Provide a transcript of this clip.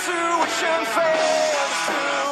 intuition fails